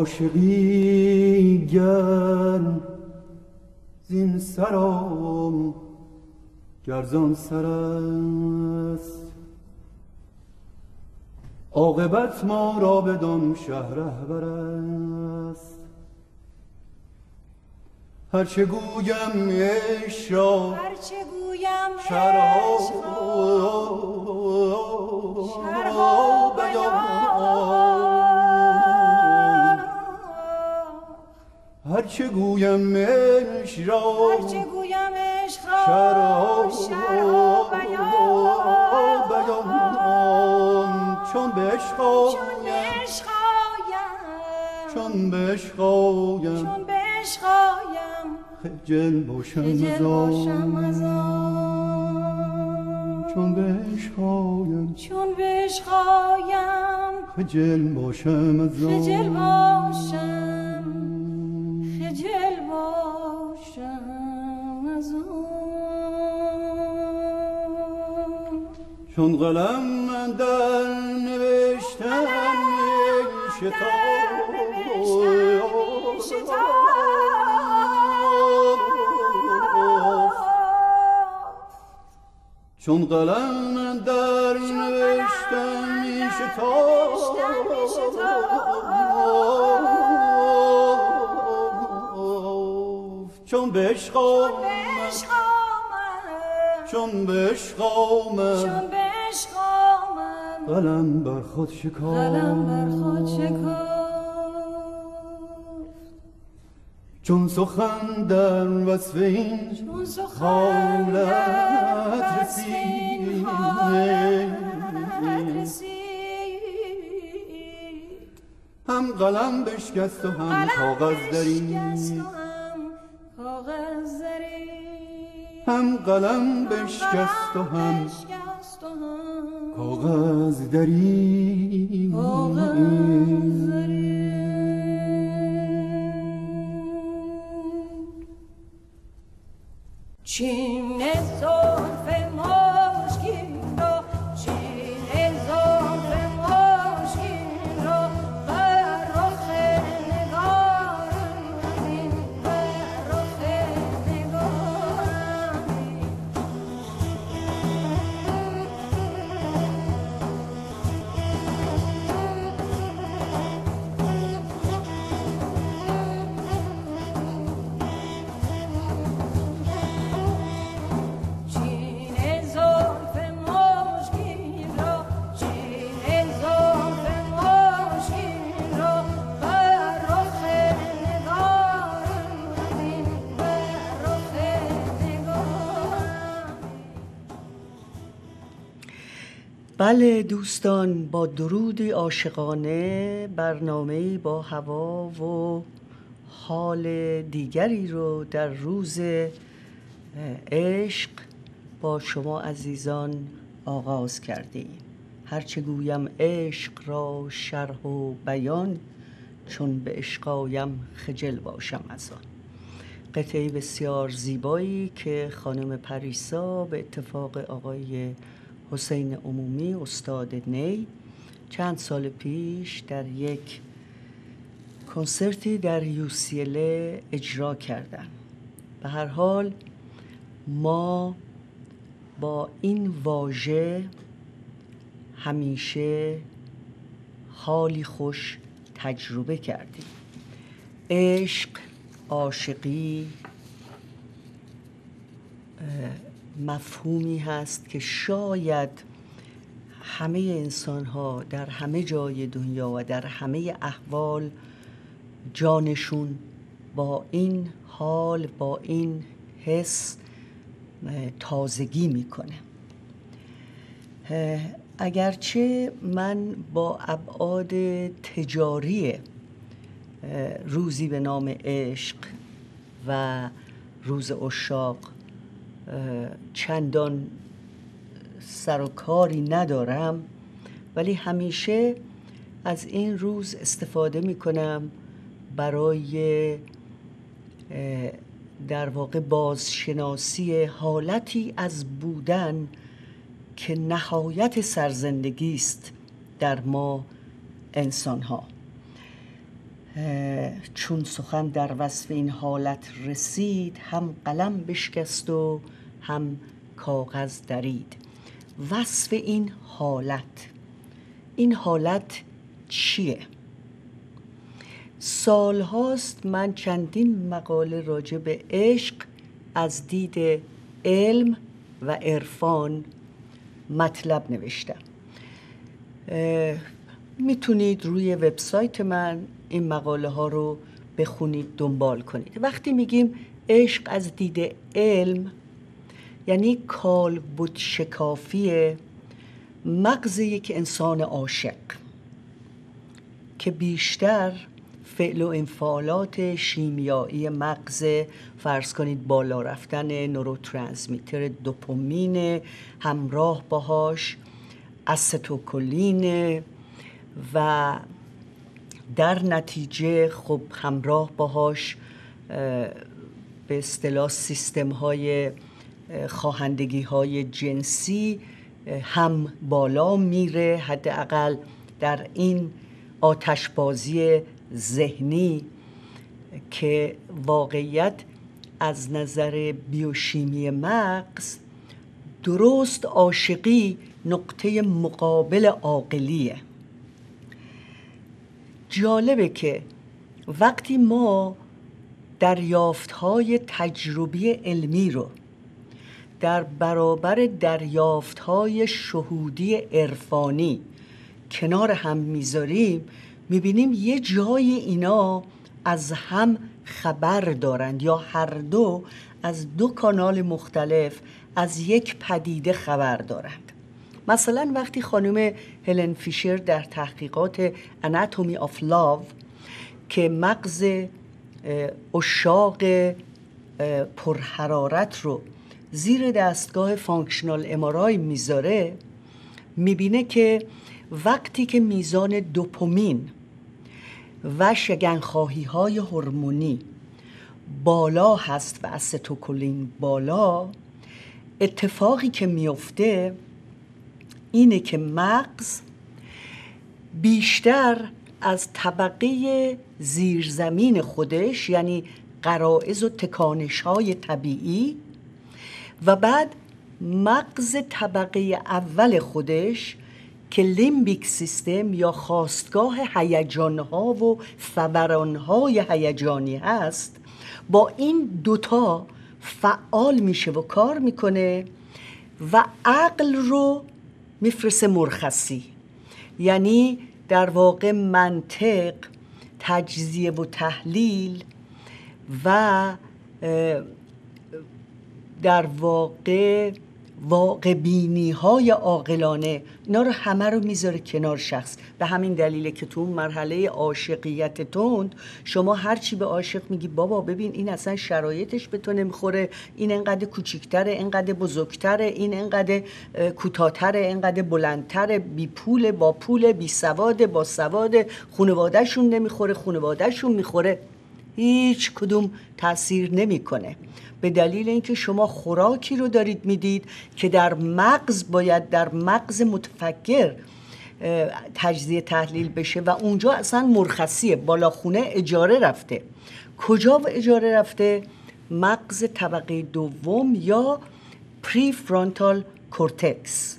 عاشقی گرم زین سرام گرزان سر است. عاقبت ما را بدان شهر رهبر است. هرچه گویم عشق را هرچه گویم شرها بیان هرچه گویم عشق را هرچه گویم عشق را شرها بیان. بیان. چون به عشق چون آیم. به عشق چون به عشق آیم. چون به عشق آیم. خجل باشم از آن. چون به عشق آیم. چون به عشق آیم. خجل باشم از آن. خجل باشم. خجل باشم از آن. چون قلم من در نوشتن چون قلم من در نوشتن می چون به عشق آمد چون به عشق آمد قلم بر خود قلم بر خود شکافت چون سخن در وصف این حالت در رسید. هم قلم بشکست و هم کاغذ بشکست هم قلم بشکست و هم کاغذ دری چین بله دوستان با درودی عاشقانه برنامه با هوا و حال دیگری رو در روز عشق با شما عزیزان آغاز کردیم. هرچه گویم عشق را شرح و بیان چون به عشقایم خجل باشم از آن. قطعه بسیار زیبایی که خانم پریسا به اتفاق آقای حسین عمومی استاد نی. چند سال پیش در یک کنسرتی در یوسیله اجرا کردن. به هر حال ما با این واژه همیشه حالی خوش تجربه کردیم. عشق عاشقی مفهومی هست که شاید همه انسان ها در همه جای دنیا و در همه احوال جانشون با این حال با این حس تازگی می‌کنه. اگرچه من با ابعاد تجاری روزی به نام عشق و روز اشاق چندان سر و کاری ندارم ولی همیشه از این روز استفاده می کنم برای در واقع بازشناسی حالتی از بودن که نهایت سرزندگی است در ما انسان ها چون سخن در وصف این حالت رسید هم قلم بشکست و هم کاغذ درید. وصف این حالت این حالت چیه؟ سال هاست من چندین مقاله راجع به عشق از دید علم و عرفان مطلب نوشتم. می‌تونید روی وبسایت من این مقاله ها رو بخونید دنبال کنید. وقتی میگیم عشق از دید علم یعنی کالبد شکافی مغز یک انسان عاشق که بیشتر فعل و انفعالات شیمیایی مغز فرض کنید بالا رفتن نوروترانسمیتر دوپامین همراه باهاش استوکولین و در نتیجه خب همراه باهاش اه، به اصطلاح سیستم های خواهندگی های جنسی هم بالا میره حداقل در این آتشبازی ذهنی که واقعیت از نظر بیوشیمی مغز درست عاشقی نقطه مقابل عاقلیه. جالبه که وقتی ما دریافت های تجربی علمی رو در برابر دریافت های شهودی عرفانی کنار هم می‌ذاریم می‌بینیم یه جای اینا از هم خبر دارند یا هر دو از دو کانال مختلف از یک پدیده خبر دارند. مثلا وقتی خانم هلن فیشر در تحقیقات Anatomy of Love که مغز عشاق پرحرارت رو زیر دستگاه functional MRI می‌ذاره می‌بینه که وقتی که میزان دوپامین و شگنخواهی های هورمونی بالا هست و استوکولین بالا اتفاقی که میفته اینه که مغز بیشتر از طبقه زیرزمین خودش یعنی قرائز و تکانش های طبیعی و بعد مغز طبقه اول خودش که لیمبیک سیستم یا خواستگاه هیجانها و فورانهای هیجانی هست با این دوتا فعال میشه و کار می‌کنه و عقل رو میفرسه مرخصی. یعنی در واقع منطق تجزیه و تحلیل و در واقع واقع بینی های عاقلانه اینا رو همه رو می‌ذاره کنار شخص. به همین دلیله که تو اون مرحله عاشقیت تند شما هرچی به عاشق میگی بابا ببین این اصلا شرایطش به تو نمی‌خوره. این انقدر کوچیکتره انقدر بزرگتره این انقدر اه، کوتاهتره انقدر بلندتره بی پول با پول بی سواد با سواد خانوادهشون نمی‌خوره خانوادهشون می‌خوره. هیچ کدوم تاثیر نمی‌کنه. به دلیل اینکه شما خوراکی رو دارید می‌دید که در مغز باید در مغز متفکر تجزیه تحلیل بشه و اونجا اصلا مرخصیه بالا خونه اجاره رفته. کجا و اجاره رفته؟ مغز طبقه دوم یا پری فرانتال کورتکس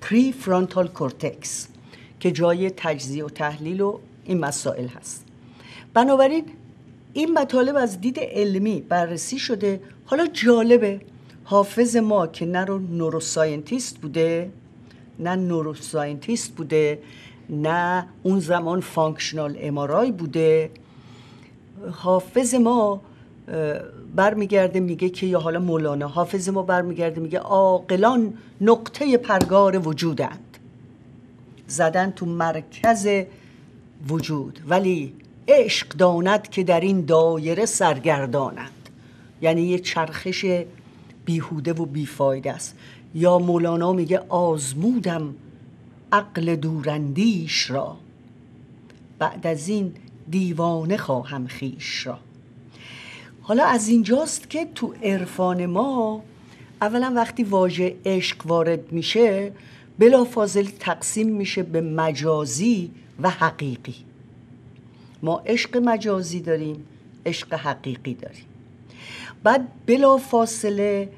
prefrontal cortex که جای تجزیه و تحلیل و این مسائل هست. بنابراین این مطالب از دید علمی بررسی شده حالا جالبه. حافظ ما که نه رو neuroscientist بوده نه neuroscientist بوده نه اون زمان functional MRI بوده. حافظ ما برمیگرده میگه که یا حالا مولانا حافظ ما برمیگرده میگه عاقلان نقطه پرگار وجودند. زدن تو مرکز وجود. ولی عشق داند که در این دایره سرگردانند. یعنی یه چرخش بیهوده و بیفایده است. یا مولانا میگه آزمودم عقل دوراندیش را. بعد از این دیوانه خواهم خیش را. حالا از اینجاست که تو عرفان ما اولا وقتی واژه عشق وارد میشه بلافاصله تقسیم میشه به مجازی و حقیقی. ما عشق مجازی داریم عشق حقیقی داریم. بعد بلا فاصله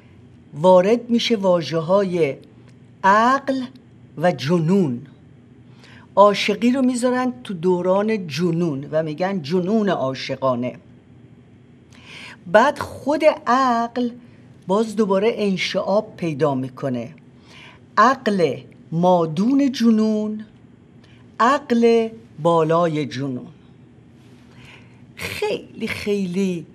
وارد میشه واجه های عقل و جنون. عاشقی رو می‌ذارن تو دوران جنون و میگن جنون عاشقانه. بعد خود عقل باز دوباره انشعاب پیدا می‌کنه. عقل مادون جنون عقل بالای جنون. خیلی خیلی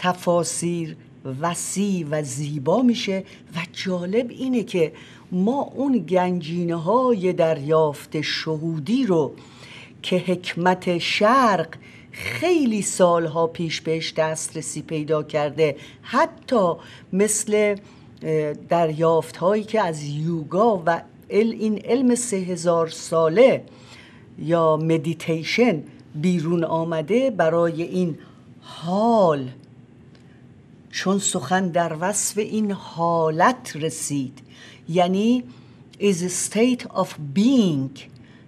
تفاسیر وسیع و زیبا میشه و جالب اینه که ما اون گنجینه های دریافت شهودی رو که حکمت شرق خیلی سالها پیش بهش دسترسی پیدا کرده حتی مثل دریافت هایی که از یوگا و این علم سه هزار ساله یا مدیتیشن بیرون آمده برای این حال چون سخن در وصف این حالت رسید. یعنی is a state of being.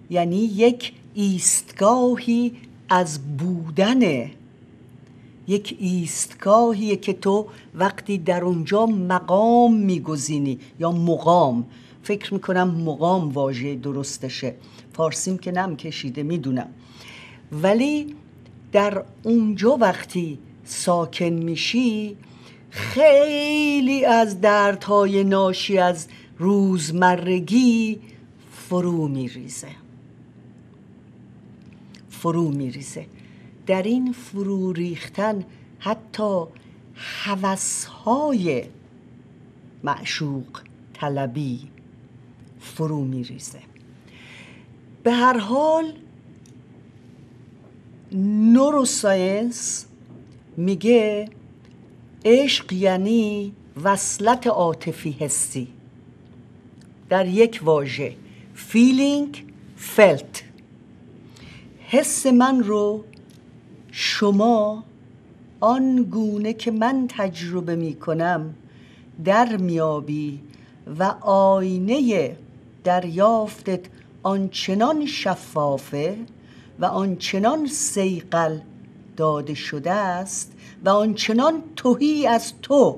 یعنی یک ایستگاهی از بودن یک ایستگاهیه که تو وقتی در اونجا مقام میگزینی یا مقام. فکر می‌کنم مقام واژه درستشه. فارسیم که نم کشیده می‌دونم. ولی در اونجا وقتی ساکن میشی خیلی از دردهای ناشی از روزمرگی فرو میریزه. فرو میریزه. در این فرو ریختن حتی حوثهای معشوق طلبی فرو میریزه. به هر حال نوروساینس میگه عشق یعنی وصلت عاطفی حسی. در یک واژه feeling felt. حس من رو شما آن گونه که من تجربه می کنم در میابی و آینه دریافتت آنچنان شفافه و آنچنان سیقل داده شده است و آنچنان توهی از تو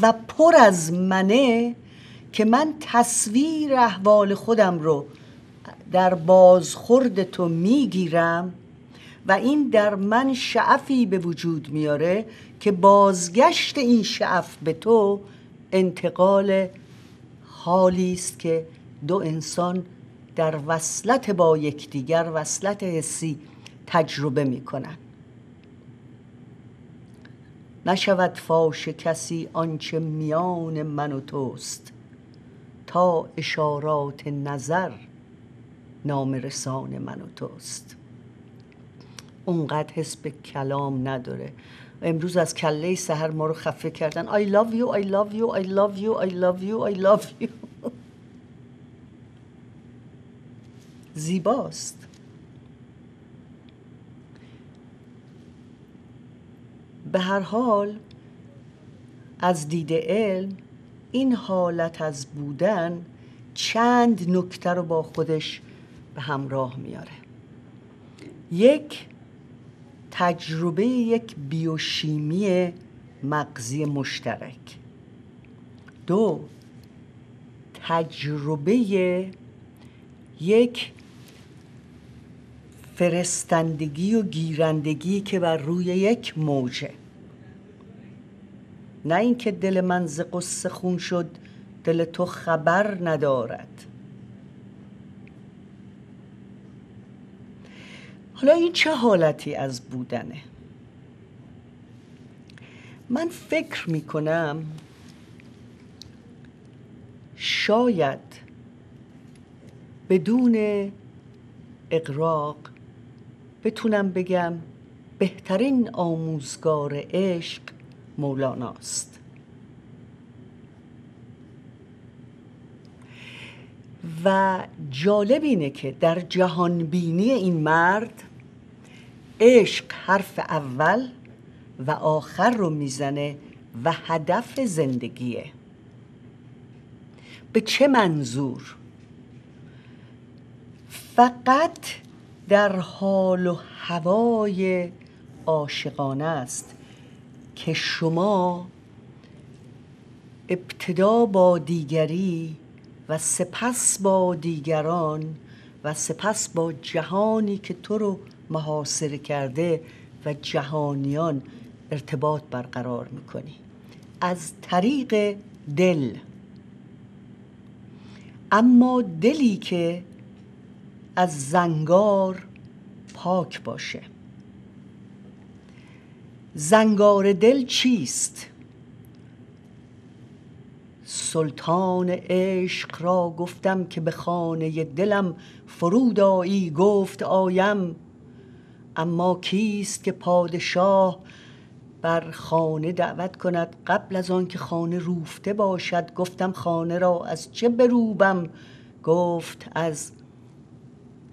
و پر از منه که من تصویر احوال خودم رو در بازخورد تو می‌گیرم و این در من شعفی به وجود میاره که بازگشت این شعف به تو انتقال حالی است که دو انسان در وصلت با یکدیگر وصلت حسی تجربه می‌کنن. نشود فاش کسی آنچه میان من و توست تا اشارات نظر نامرسان من و توست. اونقدر حس به کلام نداره. امروز از کله سهر ما رو خفه کردن. I love you, I love you, I love you, I love you, I love you. زیباست. به هر حال از دید علم این حالت از بودن چند نکته رو با خودش به همراه میاره. یک تجربه یک بیوشیمی مغزی مشترک. دو تجربه یک فرستندگی و گیرندگی که بر روی یک موجه. نه اینکه دل من ز قصه خون شد دل تو خبر ندارد. حالا این چه حالتی از بودنه؟ من فکر می کنم شاید بدون اقراق بتونم بگم بهترین آموزگار عشق مولاناست و جالب اینه که در جهانبینی این مرد عشق حرف اول و آخر رو می‌زنه و هدف زندگیه. به چه منظور؟ فقط در حال و هوای عاشقانه است. که شما ابتدا با دیگری و سپس با دیگران و سپس با جهانی که تو رو محاصره کرده و جهانیان ارتباط برقرار می‌کنی. از طریق دل. اما دلی که از زنگار پاک باشه. زنگار دل چیست؟ سلطان عشق را گفتم که به خانه دلم فرود آیی گفت آیم اما کیست که پادشاه بر خانه دعوت کند؟ قبل از آن که خانه روفته باشد گفتم خانه را از چه بروبم؟ گفت از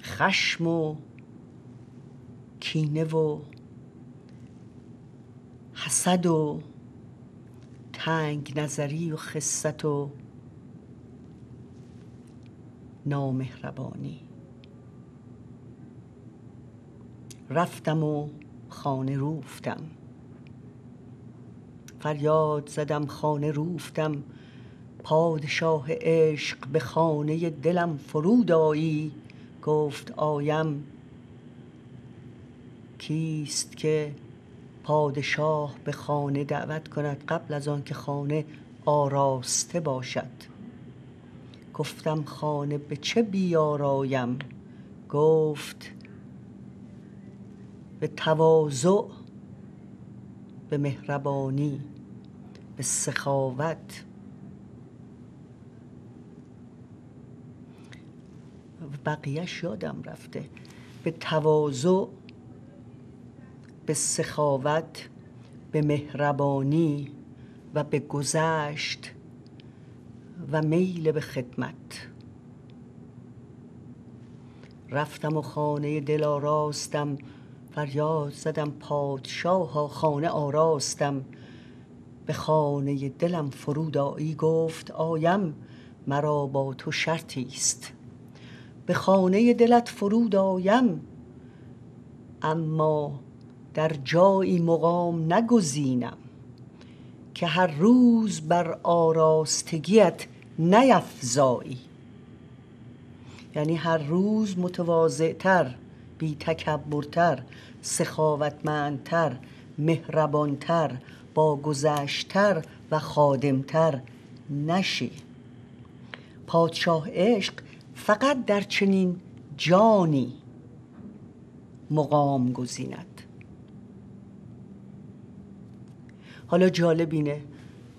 خشم و کینه و حسد و تنگ نظری و خست و نامهربانی. رفتم و خانه روفتم. فریاد زدم خانه روفتم. پادشاه عشق به خانه دلم فرود آیی. گفت آیم کیست که پادشاه به خانه دعوت کند قبل از آن که خانه آراسته باشد. گفتم خانه به چه بیارایم؟ گفت به تواضع به مهربانی به سخاوت. بقیهش یادم رفته. به تواضع به سخاوت به مهربانی و به گذشت و میل به خدمت. رفتم و خانه دل آراستم فریاد زدم پادشاها خانه آراستم. به خانه دلم فرود آیی گفت آیم مرا با تو شرطی است. به خانه دلت فرود آیم اما در جایی مقام نگزینم که هر روز بر آراستگیت نیفزایی. یعنی هر روز متواضعتر بی تکبرتر سخاوتمندتر مهربانتر با گذشتر و خادمتر نشی. پادشاه عشق فقط در چنین جانی مقام گزیند. حالا جالب اینه.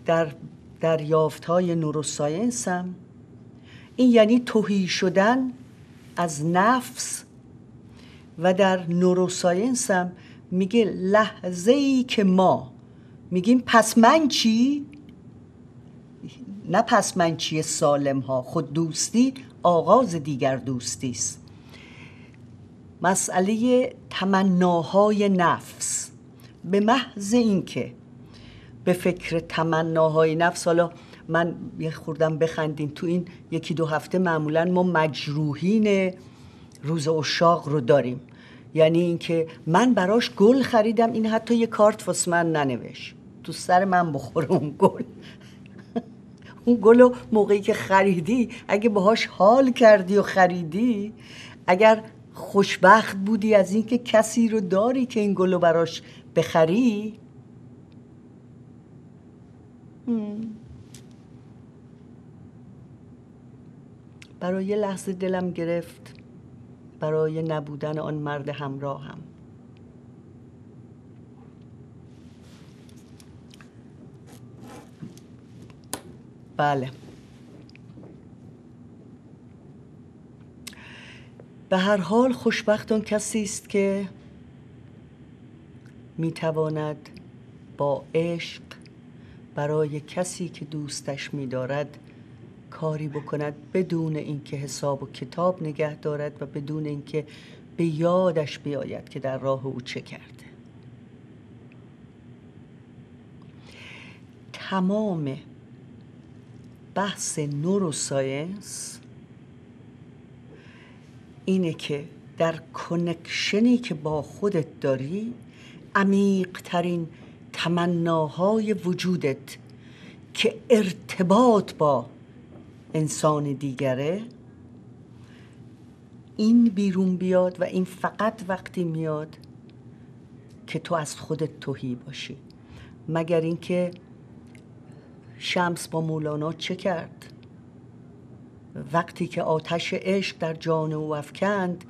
در دریافت های نوروساینس هم این یعنی توهی شدن از نفس و در نوروساینس هم میگه لحظه ای که ما میگیم پس من چی؟ نه پس من چی سالم ها خود دوستی آغاز دیگر دوستی است مسئله تمناهای نفس. به محض اینکه به فکر تمناهای نفس. حالا من یه خوردم بخندین. تو این یکی دو هفته معمولا ما مجروحین روز اشاق رو داریم. یعنی اینکه من براش گل خریدم. این حتی یه کارت واسه من ننوشت. تو سر من بخوره اون گل. اون گل رو موقعی که خریدی اگه باهاش حال کردی و خریدی اگر خوشبخت بودی از اینکه کسی رو داری که این گل رو براش بخری برای یه لحظه دلم گرفت. برای نبودن آن مرد همراهم. بله. به هر حال خوشبخت آن کسی است که می‌تواند با عشق برای کسی که دوستش میدارد کاری بکند بدون اینکه حساب و کتاب نگه دارد و بدون اینکه به یادش بیاید که در راه او چه کرده. تمام بحث نوروساینس اینه که در کنکشنی که با خودت داری عمیقترین تمناهای وجودت که ارتباط با انسان دیگره این بیرون بیاد و این فقط وقتی میاد که تو از خودت توهی باشی. مگر اینکه شمس با مولانا چه کرد؟ وقتی که آتش عشق در جان او افکند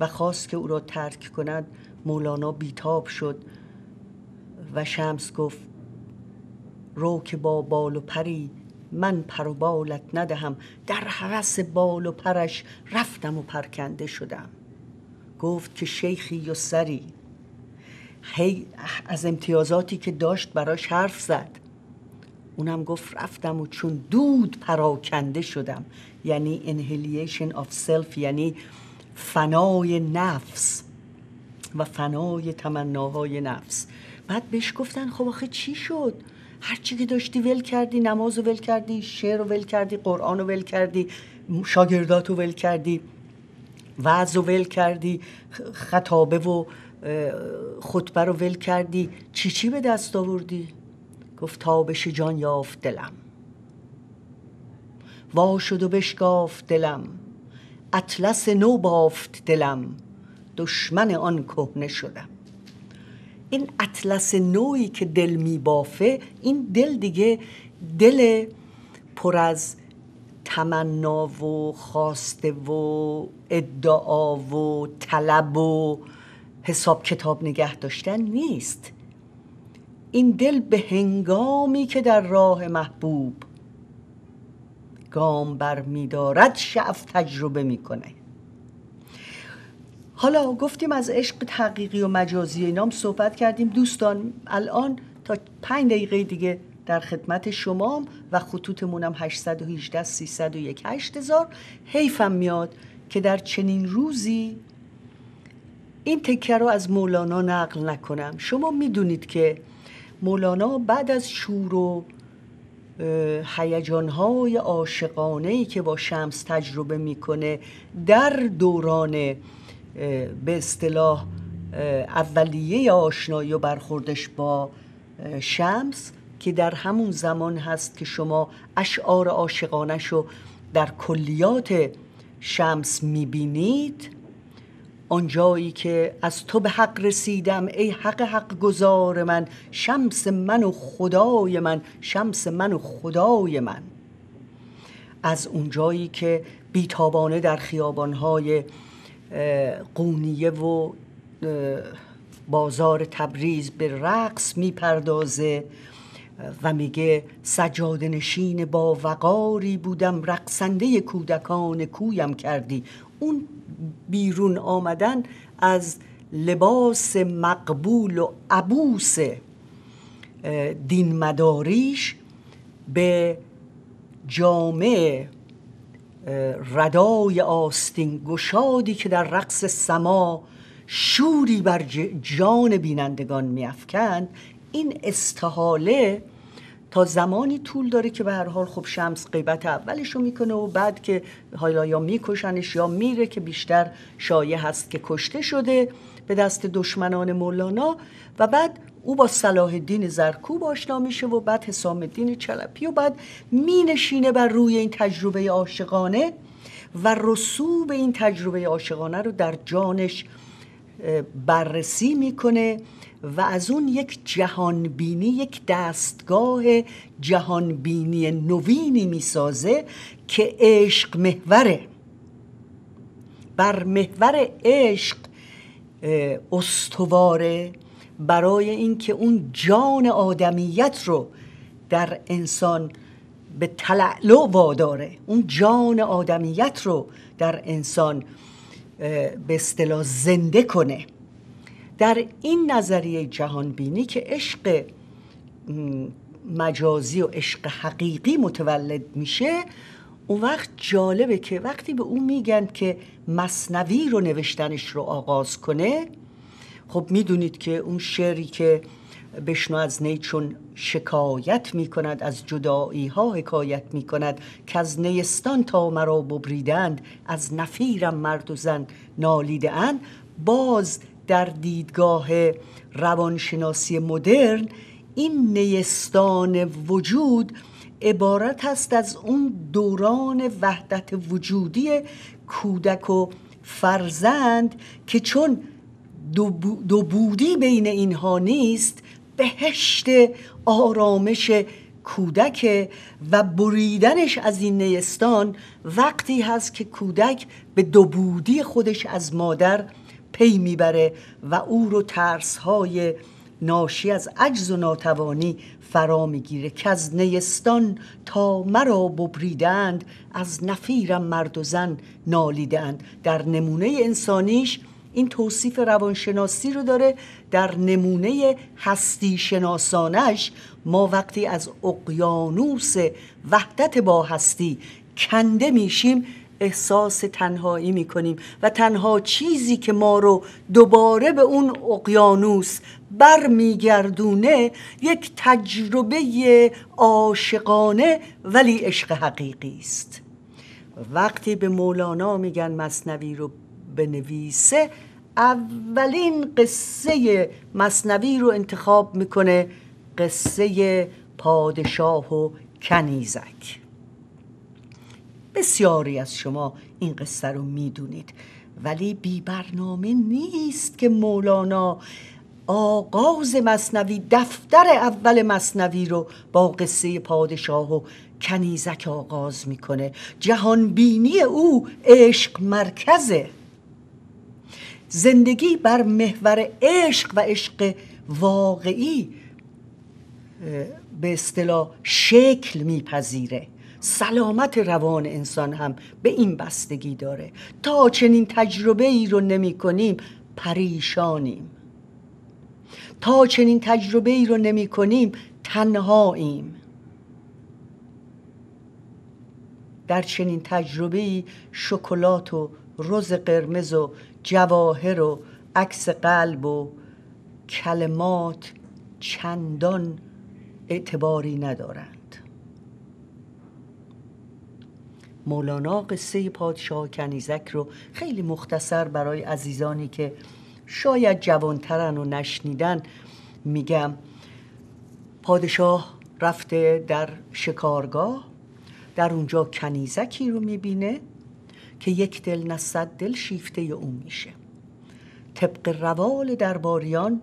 و خواست که او را ترک کند مولانا بیتاب شد. و شمس گفت رو که با بال و پری من پر و بالت ندهم در هوس بال و پرش رفتم و پرکنده شدم. گفت که شیخی و سری هی از امتیازاتی که داشت براش حرف زد. اونم گفت رفتم و چون دود پراکنده شدم. یعنی annihilation of self یعنی فنای نفس و فنای تمناهای نفس. بعد بهش گفتن خب آخه چی شد؟ هرچی که داشتی ول کردی نماز ول کردی شعر ول کردی قرآن ول کردی شاگردات ول کردی وعظ ول کردی خطابه و خطبه رو ول کردی. چی چی به دست آوردی؟ گفت تابش جان یافت دلم. وا شد و بشکافت دلم. اطلس نو بافت دلم. دشمن آن کهنه شدم. این اطلس نوعی که دل میبافه این دل دیگه دل پر از تمنا و خواسته و ادعا و طلب و حساب کتاب نگه داشتن نیست. این دل به هنگامی که در راه محبوب گام بر میدارد شعف تجربه می‌کنه حالا گفتیم از عشق حقیقی و مجازی اینام صحبت کردیم. دوستان الان تا پنج دقیقه دیگه در خدمت شما و خطوطمونم 818 301 8000 حیفم میاد که در چنین روزی این تکه رو از مولانا نقل نکنم. شما می‌دونید که مولانا بعد از شور و هیجانهای عاشقانه ای که با شمس تجربه می‌کنه در دوران به اصطلاح اولیه آشنایی و برخوردش با شمس که در همون زمان هست که شما اشعار عاشقانش رو در کلیات شمس می‌بینید آنجایی که از تو به حق رسیدم ای حق حق گذار من شمس من و خدای من شمس من و خدای من. از اونجایی که بیتابانه در خیابانهای قونیه و بازار تبریز به رقص می‌پردازه. و میگه سجاد نشین با وقاری بودم رقصنده کودکان کویم کردی. اون بیرون آمدن از لباس مقبول و عبوس دین مداریش به جامعه ردای آستین گشادی که در رقص سما شوری بر جان بینندگان میافکند این استحاله تا زمانی طول داره که به هر حال خب شمس غیبت اولش رو می‌کنه و بعد که حالا یا میکشنش یا میره که بیشتر شایع هست که کشته شده به دست دشمنان مولانا و بعد او با صلاح الدین زرکوب آشنا میشه و بعد حسام الدین چلپی و بعد مینشینه بر روی این تجربه عاشقانه و رسوب این تجربه عاشقانه رو در جانش بررسی می‌کنه و از اون یک جهانبینی یک دستگاه جهانبینی نوینی می‌سازه که عشق محوره. بر محور عشق استواره برای اینکه اون جان آدمیت رو در انسان به تلعلو واداره. اون جان آدمیت رو در انسان به اصطلاح زنده کنه. در این نظریه جهان بینی که عشق مجازی و عشق حقیقی متولد میشه اون وقت جالبه که وقتی به اون میگن که مصنوی رو نوشتنش رو آغاز کنه خب می‌دونید که اون شعری که بشنو از نی چون شکایت می کند از جدایی ها حکایت می کند که از نیستان تا مرا ببریدند از نفیرم مرد و زن نالیده باز در دیدگاه روانشناسی مدرن این نیستان وجود عبارت است از اون دوران وحدت وجودی کودک و فرزند که چون دو, بودی بین اینها نیست بهشت آرامش کودک و بریدنش از این نیستان. وقتی هست که کودک به دو بودی خودش از مادر پی می‌بره و او رو ترس های ناشی از عجز و ناتوانی فرا می‌گیره که از نیستان تا مرا ببریدند از نفیرم مرد و زن نالیدند در نمونه انسانیش این توصیف روانشناسی رو داره در نمونه هستی شناسانش ما وقتی از اقیانوس وحدت با هستی کنده میشیم احساس تنهایی می‌کنیم و تنها چیزی که ما رو دوباره به اون اقیانوس برمیگردونه یک تجربه عاشقانه ولی عشق حقیقی است. وقتی به مولانا میگن مصنوی رو بنویسه اولین قصه مصنوی رو انتخاب می‌کنه قصه پادشاه و کنیزک. بسیاری از شما این قصه رو می‌دونید ولی بی برنامه نیست که مولانا آغاز مصنوی دفتر اول مصنوی رو با قصه پادشاه و کنیزک آغاز می‌کنه. جهان بینی او عشق مرکزه. زندگی بر محور عشق و عشق واقعی به اصطلاح شکل میپذیره. سلامت روان انسان هم به این بستگی داره. تا چنین تجربه ای رو نمی کنیم پریشانیم. تا چنین تجربه ای رو نمی کنیم تنهاییم. در چنین تجربه ای شکلات و رز قرمز و جواهر و عکس قلب و کلمات چندان اعتباری ندارند. مولانا قصه پادشاه کنیزک رو خیلی مختصر برای عزیزانی که شاید جوانترن و نشنیدن میگم. پادشاه رفته در شکارگاه در اونجا کنیزکی رو می‌بینه. که یک دل نه صد دل شیفته او میشه. طبق روال درباریان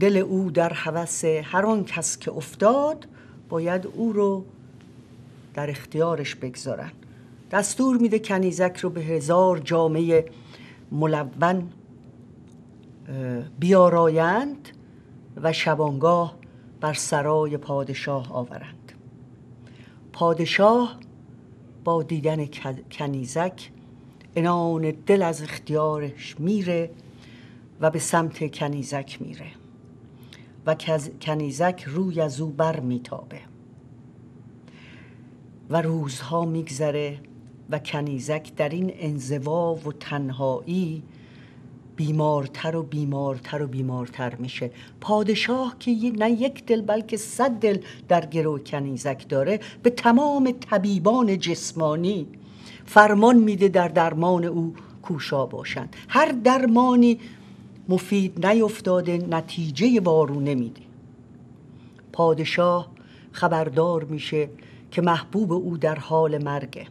دل او در هوس هر آن کس که افتاد باید او رو در اختیارش بگذارن. دستور میده کنیزک رو به هزار جامعه ملون بیارایند و شبانگاه بر سرای پادشاه آورند. پادشاه با دیدن کنیزک انان دل از اختیارش میره و به سمت کنیزک میره و کنیزک روی از او بر میتابه و روزها میگذره و کنیزک در این انزوا و تنهایی بیمارتر و بیمارتر و بیمارتر میشه. پادشاه که نه یک دل بلکه صد دل در گرو کنیزک داره به تمام طبیبان جسمانی فرمان میده در درمان او کوشا باشند. هر درمانی مفید نیفتاده نتیجه بارو نمیده. پادشاه خبردار میشه که محبوب او در حال مرگه.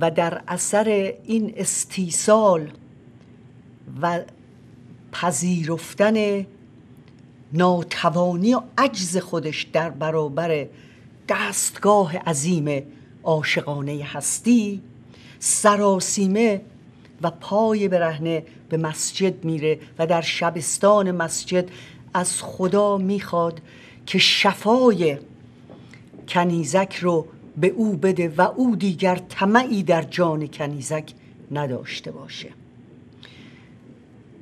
و در اثر این استیصال و پذیرفتن ناتوانی و عجز خودش در برابر دستگاه عظیم عاشقانه هستی سراسیمه و پای برهنه به مسجد میره و در شبستان مسجد از خدا می‌خواد که شفای کنیزک رو به او بده و او دیگر طمعی در جان کنیزک نداشته باشه.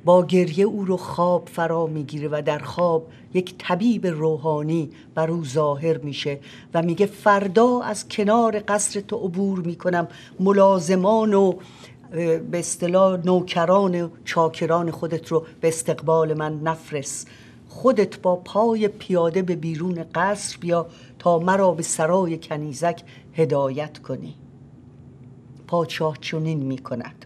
با گریه او رو خواب فرا می‌گیره و در خواب یک طبیب روحانی بر او ظاهر میشه و میگه فردا از کنار قصر تو عبور می‌کنم ملازمان و به اصطلاح نوکران و چاکران خودت رو به استقبال من نفرس. خودت با پای پیاده به بیرون قصر بیا تا مرا به سرای کنیزک هدایت کنی. پادشاه چنین می کند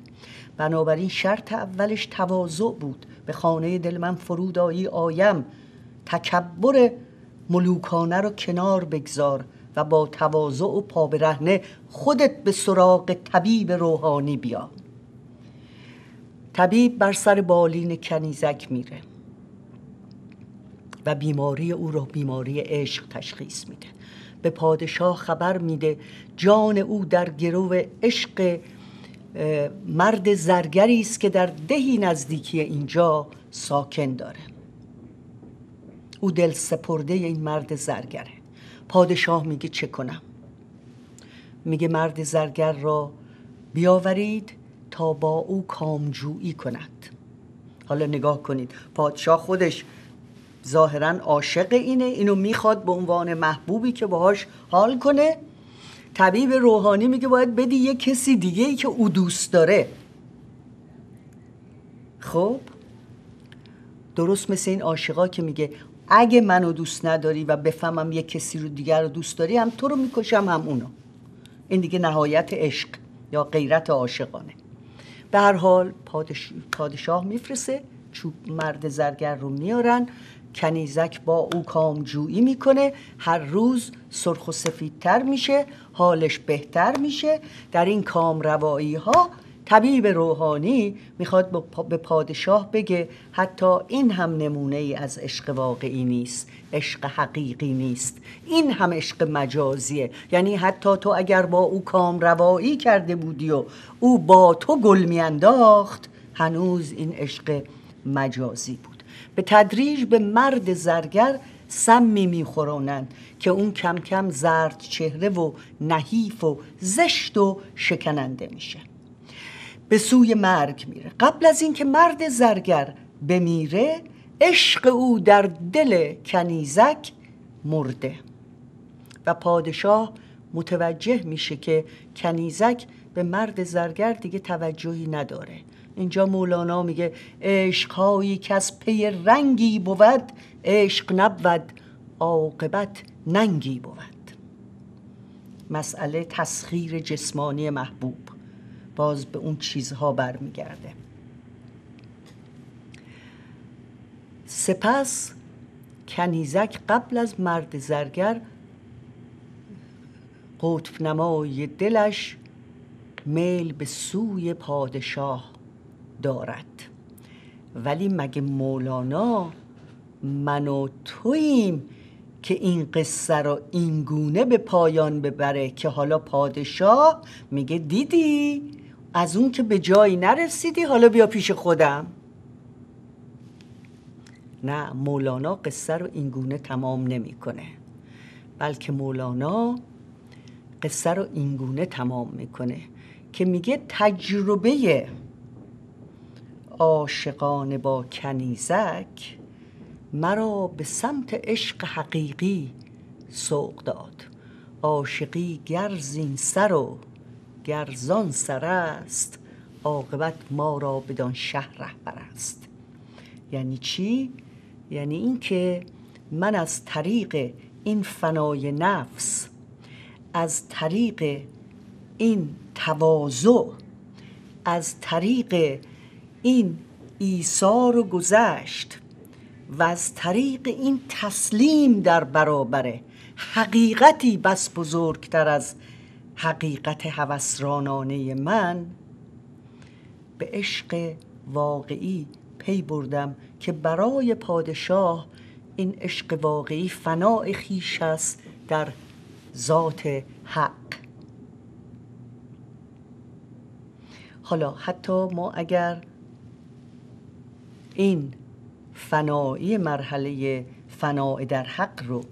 بنابراین شرط اولش تواضع بود. به خانه دل من فرود آیی آیم. تکبر ملوکانه رو کنار بگذار و با تواضع و پا برهنه خودت به سراغ طبیب روحانی بیا. طبیب بر سر بالین کنیزک میره و بیماری او را بیماری عشق تشخیص میده. به پادشاه خبر میده جان او در گرو عشق مرد زرگری است که در دهی نزدیکی اینجا ساکن داره. او دل سپرده این مرد زرگره. پادشاه میگه چه کنم؟ میگه مرد زرگر را بیاورید تا با او کامجویی کند. حالا نگاه کنید پادشاه خودش ظاهرا عاشق اینه اینو می‌خواد به عنوان محبوبی که باهاش حال کنه. طبیب روحانی میگه باید بدی یه کسی دیگه ای که او دوست داره. خب؟ درست مثل این عاشقا که میگه اگه منو دوست نداری و بفهمم یه کسی رو دیگر رو دوست داری هم تو رو می‌کشم هم اونو. این دیگه نهایت عشق یا غیرت عاشقانه. به هر حال پادش... پادشاه میفرسه چوب مرد زرگر رو میارن. کنیزک با او کامجویی می‌کنه. هر روز سرخ و سفیدتر میشه حالش بهتر میشه. در این کام روایی ها طبیب روحانی می‌خواد به پا- به پادشاه بگه حتی این هم نمونه ای از عشق واقعی نیست عشق حقیقی نیست. این هم عشق مجازیه. یعنی حتی تو اگر با او کام روایی کرده بودی و او با تو گل میانداخت هنوز این عشق مجازی بود. به تدریج به مرد زرگر سمی میخورونند که اون کم کم زرد چهره و نحیف و زشت و شکننده میشه. به سوی مرگ میره. قبل از اینکه مرد زرگر بمیره عشق او در دل کنیزک مرده. و پادشاه متوجه میشه که کنیزک به مرد زرگر دیگه توجهی نداره. اینجا مولانا میگه عشقهایی که از پی رنگی بود عشق نبود عاقبت ننگی بود. مسئله تسخیر جسمانی محبوب باز به اون چیزها برمیگرده. سپس کنیزک قبل از مرد زرگر قطب نمای دلش میل به سوی پادشاه دارد. ولی مگه مولانا من و توییم که این قصه رو این گونه به پایان ببره که حالا پادشاه میگه دیدی؟ از اون که به جایی نرسیدی حالا بیا پیش خودم. نه مولانا قصه رو این گونه تمام نمی‌کنه. بلکه مولانا قصه رو این گونه تمام می‌کنه که میگه تجربه عاشقانه با کنیزک مرا به سمت عشق حقیقی سوق داد. عاشقی گر زین سر و گرزان سر است عاقبت ما را بدان شه رهبر است. یعنی چی؟ یعنی اینکه من از طریق این فنای نفس از طریق این تواضع از طریق این ایثار و گذشت و از طریق این تسلیم در برابر حقیقتی بس بزرگتر از حقیقت هوسرانانه من به عشق واقعی پی بردم که برای پادشاه این عشق واقعی فناع خیش است در ذات حق. حالا حتی ما اگر این فنایی مرحله فناع در حق رو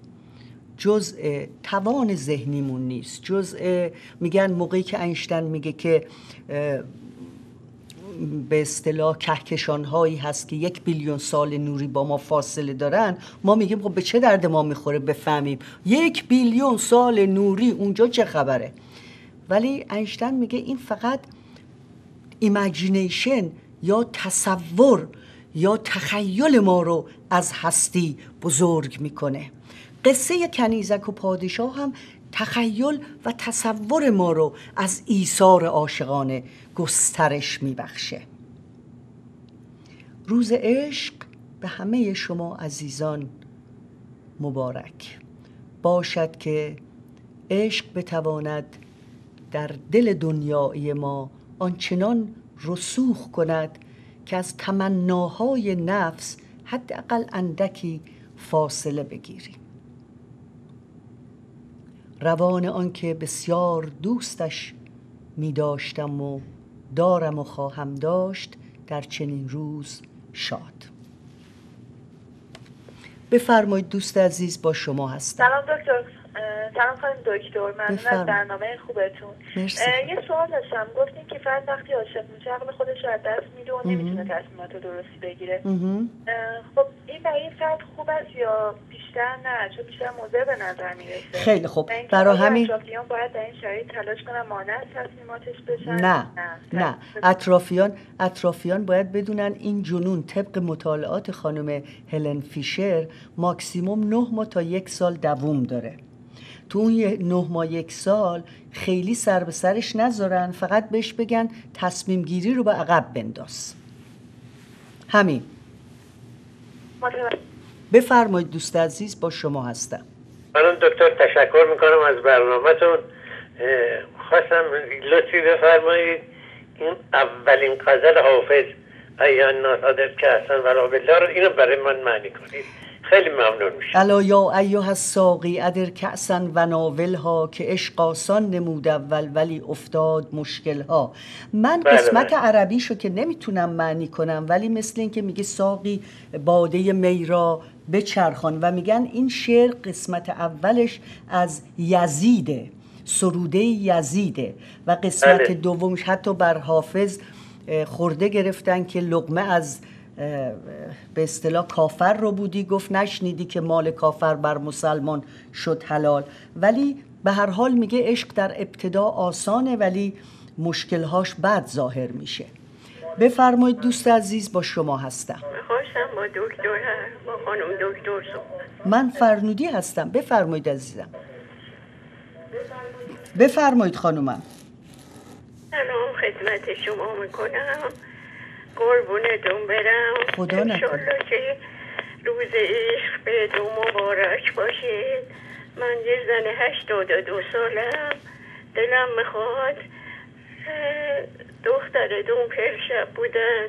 جزء توان ذهنیمون نیست. جزء میگن موقعی که اینشتین میگه که به اصطلاح کهکشان هایی هست که یک billion سال نوری با ما فاصله دارن. ما میگیم خب به چه درد ما می‌خوره بفهمیم. یک billion سال نوری اونجا چه خبره؟ ولی اینشتین میگه این فقط imagination یا تصور یا تخیل ما رو از هستی بزرگ می‌کنه. قصه کنیزک و پادشاه هم تخیل و تصور ما رو از ایثار عاشقانه گسترش میبخشه. روز عشق به همه شما عزیزان مبارک. باشد که عشق بتواند در دل دنیای ما آنچنان رسوخ کند که از تمناهای نفس حداقل اندکی فاصله بگیریم روان آنکه بسیار دوستش می داشتم و دارم و خواهم داشت در چنین روز شاد. بفرمایید دوست عزیز با شما هستم. سلام دکتر. سلام خانم دکتر ممنون. از برنامه خوبتون. یه سوال داشتم. گفتین که فرد وقتی عاشق میشه عقل خودش رو از دست میده و نمی‌تونه تصمیمات درستی بگیره. خب این برای این فرد خوب است یا بیشتر نه؟ چون بیشتر مضر به نظر می‌رسه. خیلی خوب. برای همین اطرافیان باید در این شرایط تلاش کنن مانع از تصمیماتش بشن؟ نه. نه. تصمیم- اطرافیان اطرافیان باید بدونن این جنون طبق مطالعات خانم هلن فیشر ماکسیموم نه ماه تا یک سال دووم داره. تو اون نه ماه یک سال خیلی سر به سرش نذارن فقط بهش بگن تصمیم گیری رو به عقب بنداز. همین. بفرمایید دوست عزیز با شما هستم. خانم دکتر تشکر می‌کنم از برنامهتون. خواستم لطفی بفرمایید. این اولین غزل حافظ ایان ناصادر که اصلا ولا بالله رو اینو برای من معنی کنید. خیلی ممنون میشم الا یا ایها الساقی ادر کأسا و ناولها که عشق آسان نمود اول ولی افتاد مشکلها من بله، قسمت بله. عربیشو که نمی‌تونم معنی کنم ولی مثل اینکه میگه ساقی باده می را بچرخان و میگن این شعر قسمت اولش از یزیده سروده یزیده و قسمت بله. دومش حتی بر حافظ خورده گرفتن که لقمه از به اصطلاح کافر رو بودی؟ گفت نشنیدی که مال کافر بر مسلمان شد حلال. ولی به هر حال میگه عشق در ابتدا آسانه ولی مشکلهاش بعد ظاهر میشه. بفرمایید دوست عزیز با شما هستم. خواستم با دکتر با خانم دکتر صحبت من فرنودی هستم. بفرمایید عزیزم. بفرمایید خانومم. سلام خدمت شما می‌کنم. قربونتون برم. خدا نکنه. که روز عشق به دو مبارک باشید من یه زن هشتاد و دو سالم. دلم می‌خواد دختر دوم شب بودن.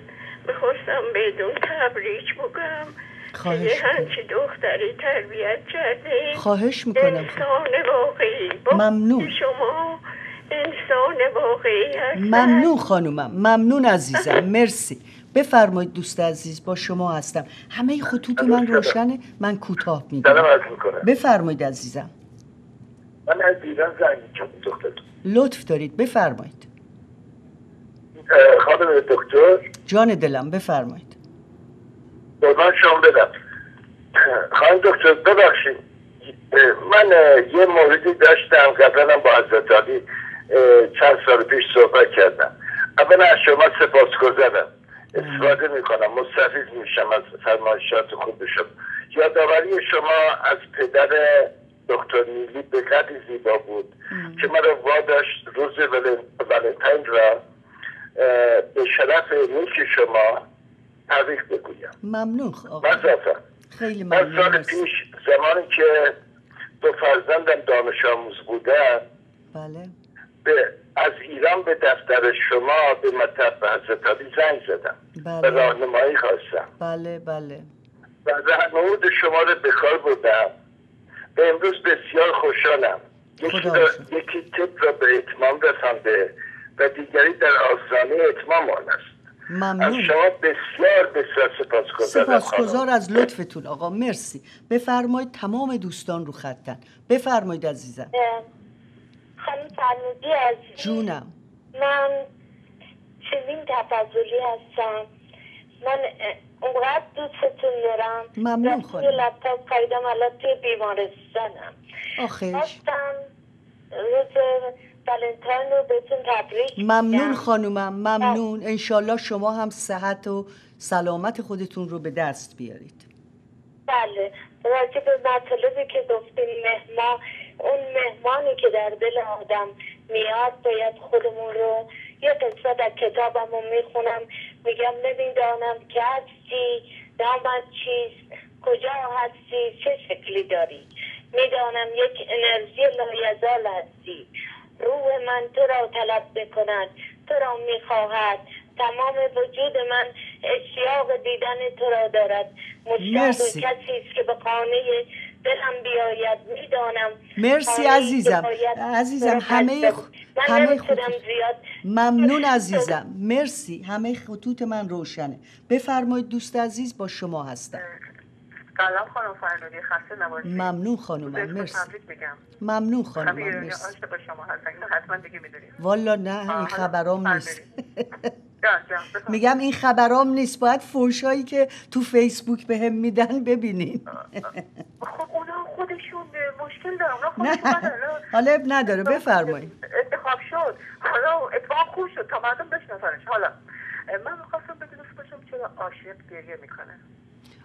می‌خواستم بدون تبریک بگم. که خواهش. همچی دختری تربیت کرده خواهش می‌کنم. انسان واقعی. ممنون. شما انسان واقعی هستن ممنون خانومم ممنون عزیزم مرسی. بفرمایید دوست عزیز با شما هستم. همه خطوط من روشنه من کوتاه سلام میگم بفرمایید عزیزم. من از ایران زنگ دخترتون. لطف دارید بفرمایید. خانم دکتر. جان دلم بفرمایید. قربان شما بدم. خانم دکتر ببخشید. من یه موردی داشتم قبلا با حضرت علی چند سال پیش صحبت کردم. اولا از شما سپاس گذارم. استفاده می‌کنم. مستفید میشم از فرمایشات خوب شما یادآوری شما از پدر دکتر نیلی به قدری زیبا بود که مرا واداشت روز ولن- ولنتاین را به شرف نیک شما تبریک بگویم. ممنون خیلی من ممنون. سال مرسی. پیش زمانی که دو فرزندم دانش آموز بودن بله. به از ایران به دفتر شما به مطب حضرت علی زنگ زدم. بله. و راهنمایی خواستم. بله بله. و رهنمود شما رو به کار بردم. و امروز بسیار خوشحالم. یکی, تپ را به اتمام رسانده و دیگری در آستانه اتمام آن است. از ممنون شما بسیار بسیار سپاسگزارم. سپاسگزار از لطفتون آقا. مرسی. بفرمایید تمام دوستان رو خطن. بفرمایید عزیزم. خانم فرمودی عزیز. جونم. من شیرین تفضلی هستم. من اونقدر دوستتون دارم. ممنون رفت خانم. توی لپتاپ خریدم الان توی بیمارستانم. آخش. خواستم روز ولنتاین رو بهتون تبریک ممنون. خانومم ممنون. انشالله شما هم صحت و سلامت خودتون رو به دست بیارید. بله. راجع به مطالبی که گفتیم مهمان اون مهمانی که در دل آدم میاد باید خودمون رو یه قسمت از کتابم رو می‌خونم میگم نمی‌دانم که هستی نامت چیست کجا هستی چه شکلی داری؟ می‌دانم یک انرژی لایزال هستی. روح من تو را طلب بکند تو را می‌خواهد. تمام وجود من اشتیاق دیدن تو را دارد. مشتاق. کسی است که به خانه دلم بیاید می‌دانم. مرسی عزیزم. عزیزم، همه. خ- همه خطوط- زیاد. ممنون عزیزم. مرسی. همه خطوط من روشنه. بفرمایید دوست عزیز با شما هستم. سلام خانم فرنودی. خسته نباشید. ممنون بهتون مرسی. ممنون ایرانی مرسی. عاشق شما اینو حتما دیگه می‌دونید والا نه این خبرام. نیست. میگم این خبرام نیست باید فوشایی که تو فیسبوک به هم میدن ببینین. خب اونا خودشون مشکل دارن اونا خودشون. حالا اب نداره بفرمایید. انتخاب شد. حالا اتفاق خوب شد تا مردم بشناسنش. حالا من می‌خواستم بدونم باشم چرا عاشق گریه می‌کنه.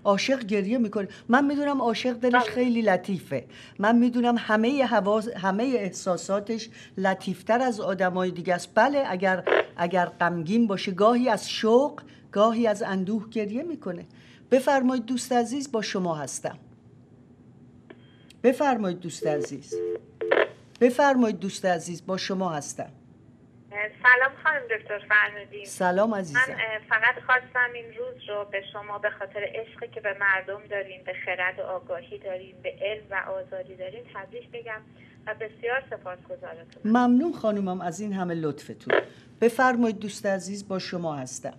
عاشق گریه می‌کنه. من می‌دونم عاشق دلش خیلی لطیفه. من می‌دونم همه حواس همه احساساتش لطیفتر از آدمای دیگه است. بله اگر اگر غمگین باشه گاهی از شوق گاهی از اندوه گریه می‌کنه. بفرمایید دوست عزیز با شما هستم. بفرمایید دوست عزیز. بفرمایید دوست عزیز با شما هستم. سلام خانم دکتر فرنودی سلام من عزیزم اه، فقط خواستم این روز رو به شما به خاطر عشقی که به مردم دارین به خرد و آگاهی دارین به علم و آزادی دارین تبریک بگم و بسیار سپاسگزارتون. ممنون خانومم از این همه لطفتون. بفرمایید دوست عزیز با شما هستم.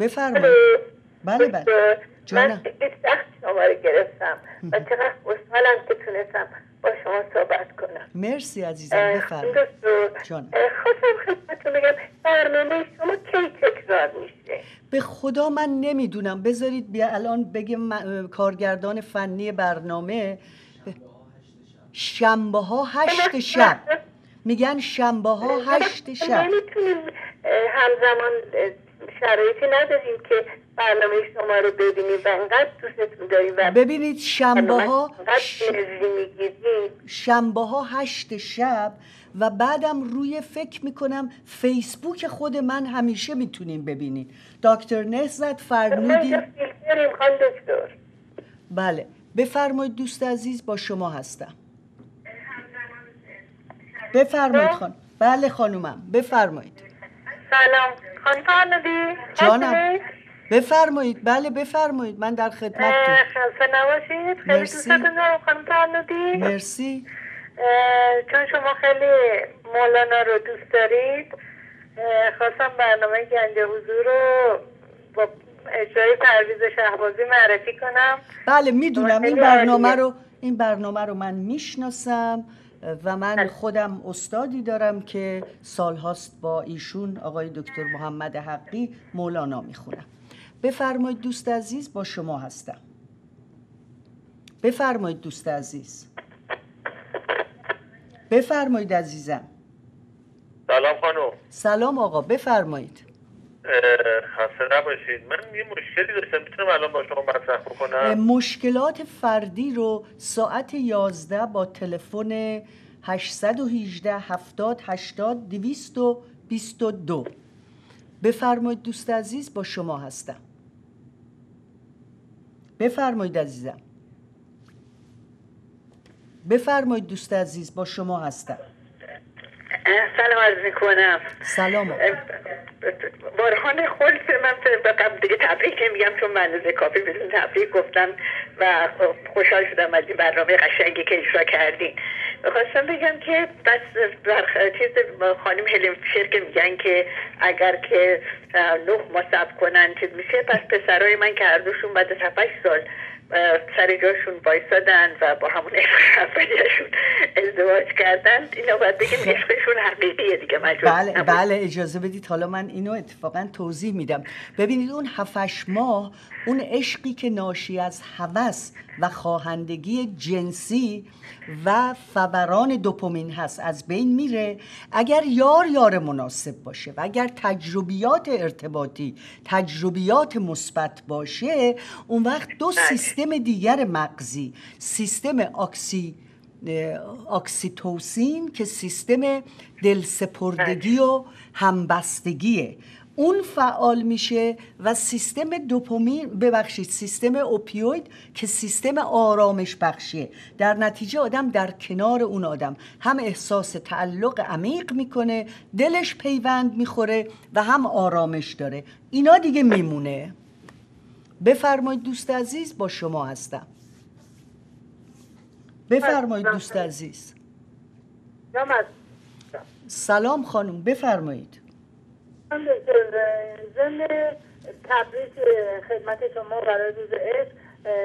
بفرمایید. بله بله. من جانم. خیلی سخت شما رو گرفتم و چقدر خوشحالم که تونستم با شما صحبت کنم. مرسی عزیزم بفرمایید. خواستم خدمتتون بگم برنامه شما کی تکرار میشه؟ به خدا من نمی‌دونم. بذارید بیا الان بگم م- کارگردان فنی برنامه. شنبه ها هشت شب. میگن شنبه ها هشت شب. نمی‌تونیم همزمان شرایطی نداریم که برنامه شما رو ببینیم و انقدر و ببینید شنبه ها شنبه ها هشت شب و بعدم روی فکر می‌کنم فیسبوک خود من همیشه می‌تونیم ببینید. دکتر نهزت دکتر. بله. بفرمایید دوست عزیز با شما هستم. بفرمایید خان بله خانومم بفرمایید. سلام. خان فرنودی جانم؟ بفرمایید. بله بفرمایید. من در خدمتتون خسته نباشید. خیلی. دوستتون دارم. خانم فرنودی مرسی. چون شما خیلی مولانا رو دوست دارید خواستم برنامه گنج حضور رو با اجرای پرویز شهبازی معرفی کنم. بله می‌دونم. این برنامه. رو این برنامه رو من می‌شناسم و من خودم استادی دارم که سالهاست با ایشون آقای دکتر محمد حقی مولانا می‌خونم. بفرمایید دوست عزیز با شما هستم. بفرمایید دوست عزیز. بفرمایید عزیزم. سلام خانم. سلام آقا بفرمایید. خسته نباشید. من یه مشکلی داشتم. می‌تونم الان با شما مطرح بکنم؟ مشکلات فردی رو ساعت 11 با تلفن 818 70 80 222 بفرمایید دوست عزیز با شما هستم. بفرمایید عزیزم. بفرمایید دوست عزیز با شما هستم. سلام عرض می‌کنم سلام. بارهان خلص من قبل دیگه تبریک نمیگم چون من از کافی بدون تبریک گفتم و خوشحال شدم از این برنامه قشنگی که اجرا کردین خواستم بگم که بس بر چیز خانم هلن فیشر که میگن که اگر که نه ما سب کنن چیز میشه پس پسرای من که هر دوشون بعد از 7 سال سر جاشون وایسادن و با همون عشق اولیه‌شون ازدواج کردن. اینا باید بگیم عشقشون حقیقیه دیگه مجاز بله نبود. بله اجازه بدید. حالا من اینو اتفاقا توضیح میدم. ببینید اون هفتش ماه اون عشقی که ناشی از هوس و خواهندگی جنسی و فوران دوپامین هست از بین میره. اگر یار یار مناسب باشه و اگر تجربیات ارتباطی تجربیات مثبت باشه اون وقت دو سیستم دیگر مغزی سیستم آکسی اکسیتوسین که سیستم دلسپردگی و همبستگیه. اون فعال میشه و سیستم دوپامین ببخشید سیستم اوپیوید که سیستم آرامش بخشیه. در نتیجه آدم در کنار اون آدم. هم احساس تعلق عمیق می‌کنه دلش پیوند می‌خوره و هم آرامش داره. اینا دیگه میمونه. بفرمایید دوست عزیز با شما هستم. بفرمایید دوست عزیز. سلام. خانم بفرمایید. ضمن تبریک خدمت شما برای روز عشق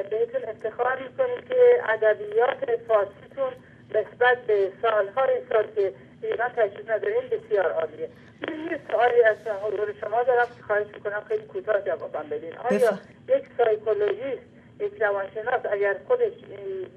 بهتون افتخار می‌کنیم که ادبیات فارسیتون نسبت به سالهای سال که ایران تشریف نداریم بسیار عالیه یه سوالی از حضور شما دارم که خواهش می‌کنم خیلی کوتاه جوابم بدین آیا. یک سایکولوژیست یک روانشناس اگر خودش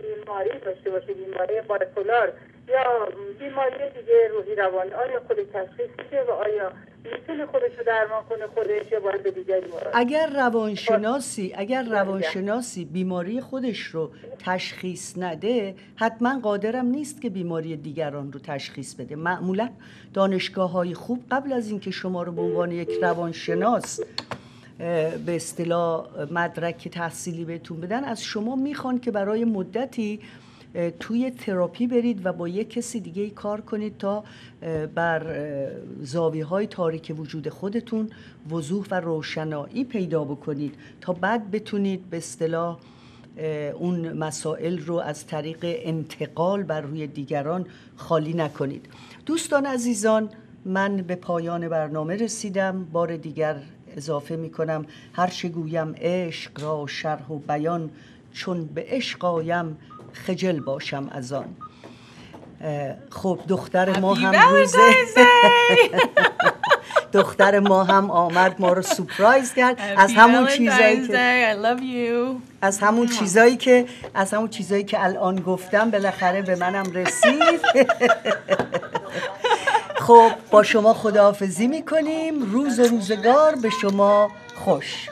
بیماری داشته باشه بیماری بایپولار یا بیماری دیگه روحی روانی آیا خودش تشخیص میده و آیا می‌تونه خودش رو درمان کنه خودش یا باید به دیگری مراجعه اگر روانشناسی اگر روانشناسی بیماری خودش رو تشخیص نده حتما قادرم نیست که بیماری دیگران رو تشخیص بده. معمولا دانشگاه های خوب قبل از اینکه شما رو به عنوان یک روانشناس به اصطلاح مدرک تحصیلی بهتون بدن از شما می‌خوان که برای مدتی توی تراپی برید و با یک کسی دیگه ای کار کنید تا بر زاویه های تاریک وجود خودتون وضوح و روشنایی پیدا بکنید تا بعد بتونید به اصطلاح اون مسائل رو از طریق انتقال بر روی دیگران خالی نکنید. دوستان عزیزان من به پایان برنامه رسیدم. بار دیگر اضافه می کنم هر چه گویم عشق را شرح و بیان چون به عشق آیم خجل باشم از آن. خب دختر ما هم روز دختر ما هم آمد ما رو سپرایز کرد. از همون چیزایی که. از همون چیزایی که از همون چیزایی که الان گفتم بالاخره به منم رسید. خب با شما خداحافظی می‌کنیم. روز و روزگار به شما خوش.